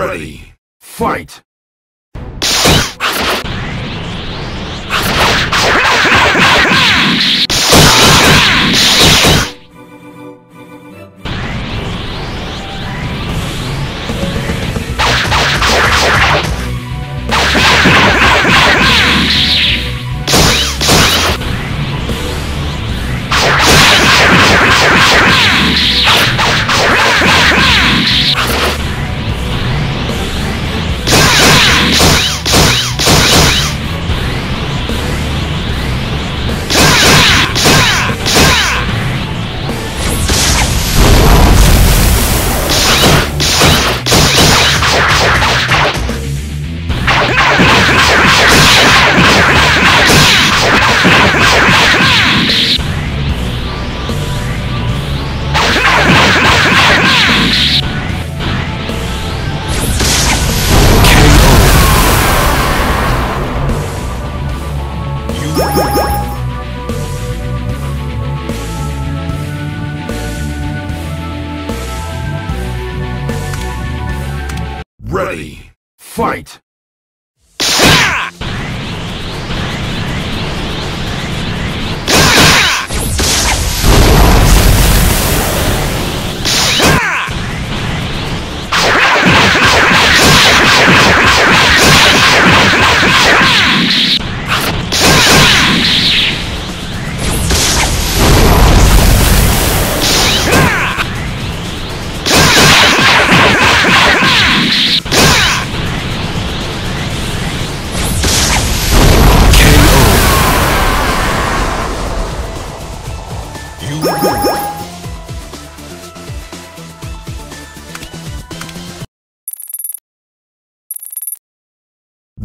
Ready, fight! Ready, fight!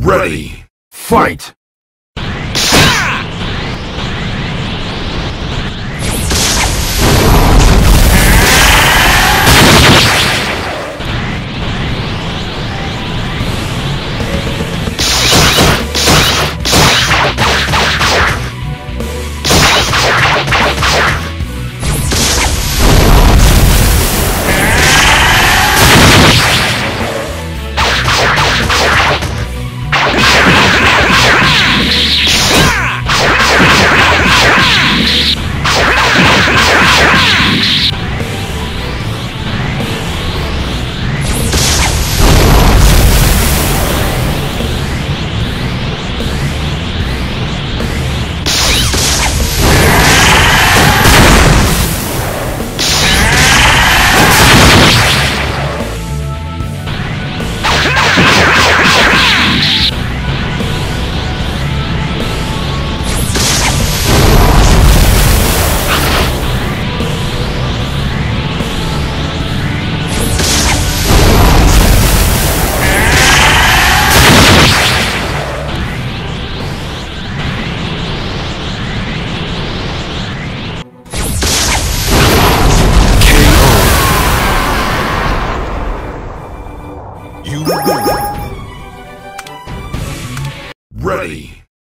Ready, fight!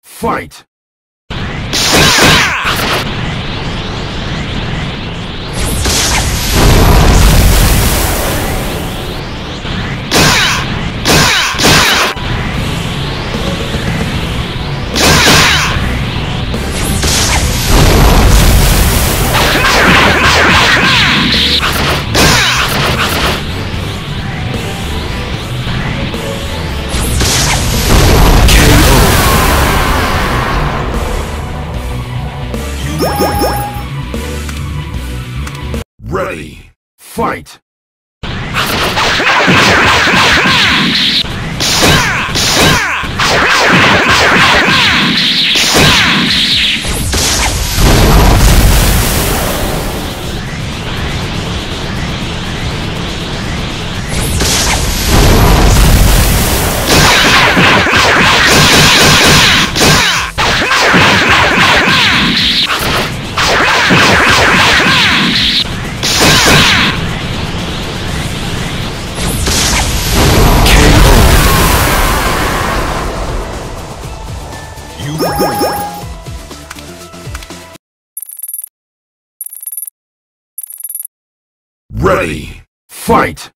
Fight! Ready, fight! Ready, fight!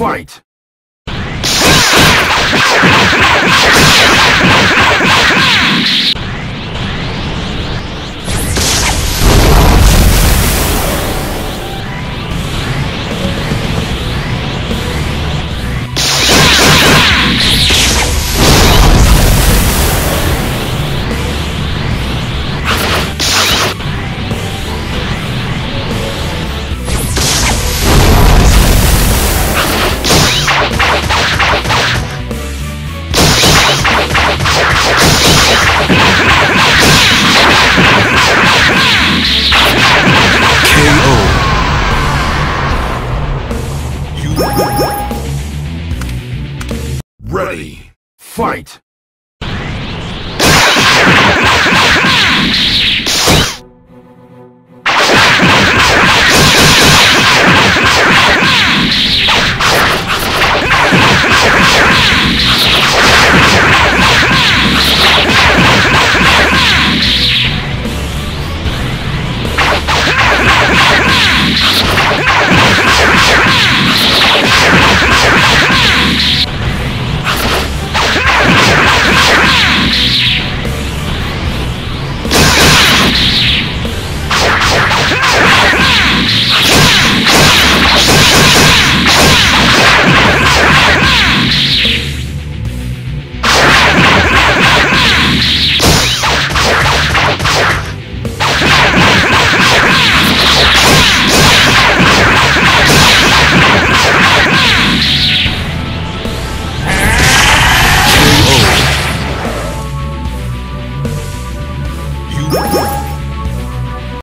Fight!